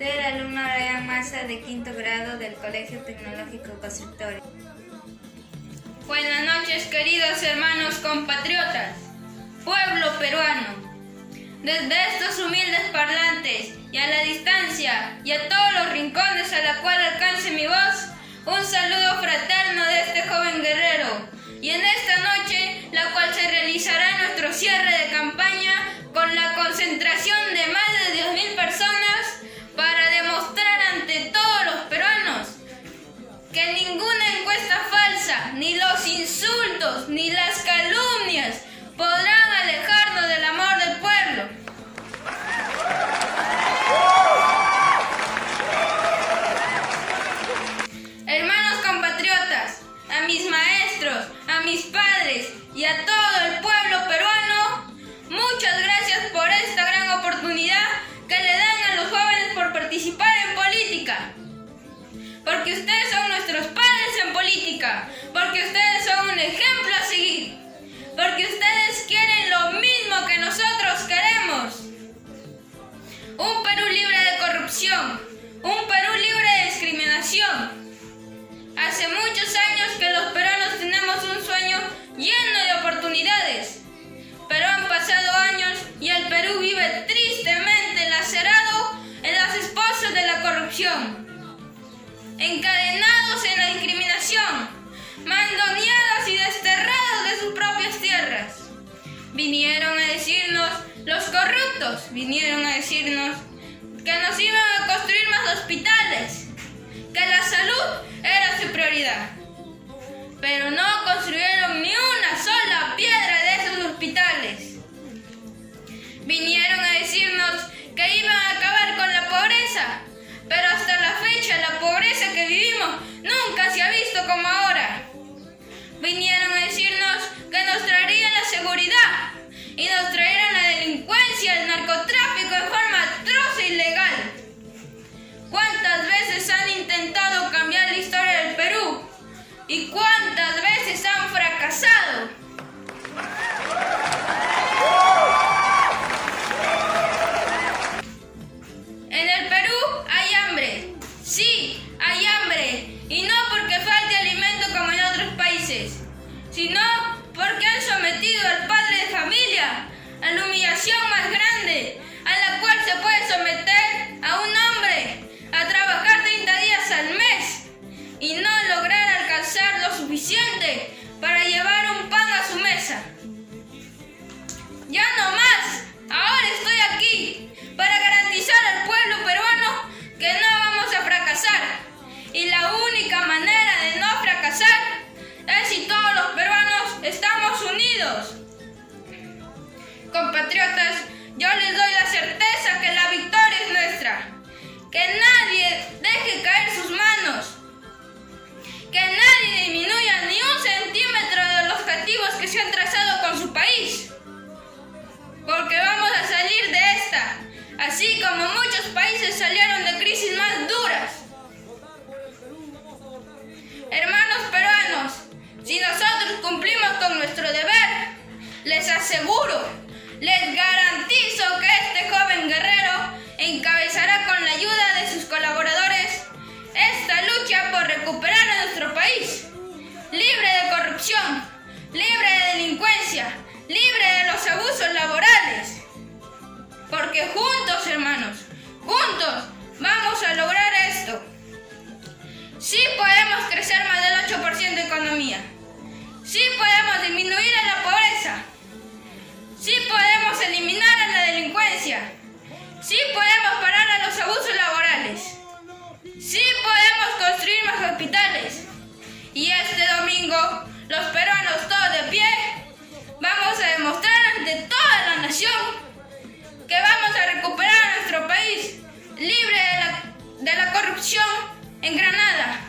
Soy el alumno Ryan Massa de quinto grado del Colegio Tecnológico Constructores. Buenas noches, queridos hermanos compatriotas, pueblo peruano. Desde estos humildes parlantes y a la distancia y a todos los rincones a la cual alcance mi voz, un saludo fraterno de este joven guerrero. Mis maestros, a mis padres y a todo el pueblo peruano, muchas gracias por esta gran oportunidad que le dan a los jóvenes por participar en política. Porque ustedes son nuestros padres en política, porque ustedes son un ejemplo a seguir, porque ustedes quieren lo mismo que nosotros queremos. Un Perú libre de corrupción, un Perú decirnos, los corruptos vinieron a decirnos que nos iban a construir más hospitales, que la salud era su prioridad. Pero no construyeron ni una sola piedra de esos hospitales. Vinieron a decirnos que iban a acabar con la pobreza, pero hasta la fecha la pobreza que vivimos nunca se ha visto como ahora. Vinieron y nos traerían la delincuencia, el narcotráfico más grande a la cual se puede someter a un hombre a trabajar 30 días al mes y no lograr alcanzar lo suficiente para llevar un pan a su mesa. Ya no más, ahora estoy aquí para garantizar al pueblo peruano que no vamos a fracasar. Y la única manera de no fracasar es si todos los peruanos estamos unidos. Compatriotas, yo les doy la certeza que la victoria es nuestra. Que nadie deje caer sus manos. Que nadie disminuya ni un centímetro de los objetivos que se han trazado con su país. Porque vamos a salir de esta, así como muchos países salieron de crisis más duras. Hermanos peruanos, si nosotros cumplimos con nuestro deber, les aseguro, les garantizo que este joven guerrero encabezará con la ayuda de sus colaboradores esta lucha por recuperar a nuestro país, libre de corrupción, libre de delincuencia, libre de los abusos laborales. Porque juntos, hermanos, juntos vamos a lograr esto. Sí podemos crecer más del 8% de economía. Sí podemos disminuir a la violencia. Sí podemos parar a los abusos laborales. Sí podemos construir más hospitales. Y este domingo, los peruanos todos de pie, vamos a demostrar ante toda la nación que vamos a recuperar a nuestro país libre de la, de la corrupción en Granada,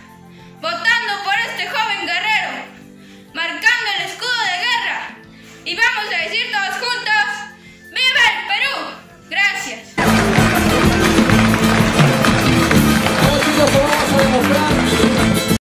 votando por este joven guerrero, marcando el escudo de guerra y vamos a decir